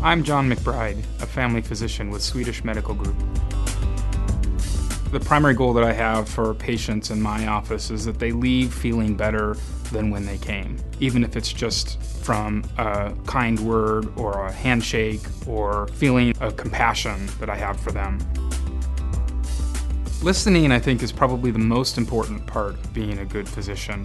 I'm Jon McBride, a family physician with Swedish Medical Group. The primary goal that I have for patients in my office is that they leave feeling better than when they came, even if it's just from a kind word or a handshake or feeling of compassion that I have for them. Listening, I think, is probably the most important part of being a good physician.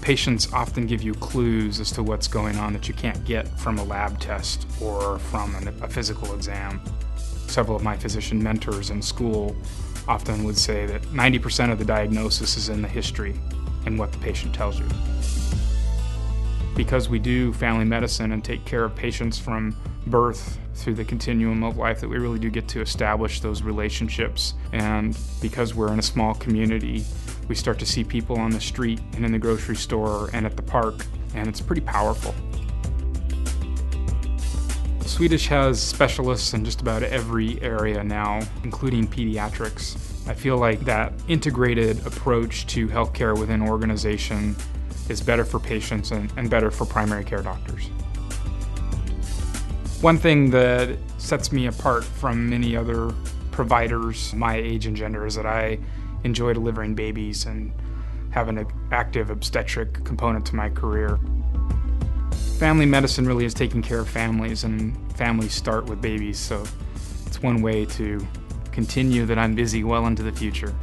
Patients often give you clues as to what's going on that you can't get from a lab test or from a physical exam. Several of my physician mentors in school often would say that 90% of the diagnosis is in the history and what the patient tells you. Because we do family medicine and take care of patients from birth through the continuum of life, that we really do get to establish those relationships. And because we're in a small community, we start to see people on the street and in the grocery store and at the park, and it's pretty powerful. Swedish has specialists in just about every area now, including pediatrics. I feel like that integrated approach to healthcare within organization is better for patients and, and better for primary care doctors. One thing that sets me apart from many other providers my age and gender is that I enjoy delivering babies and have an active obstetric component to my career. Family medicine really is taking care of families, and families start with babies, so it's one way to continue that I'm busy well into the future.